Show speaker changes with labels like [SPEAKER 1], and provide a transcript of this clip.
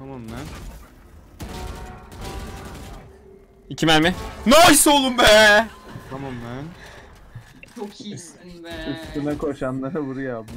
[SPEAKER 1] Tamam lan.
[SPEAKER 2] İki mermi. Nice oğlum be.
[SPEAKER 1] Tamam lan.
[SPEAKER 3] Çok iyisin be.
[SPEAKER 4] Üstüne koşanlara vuruyor abla.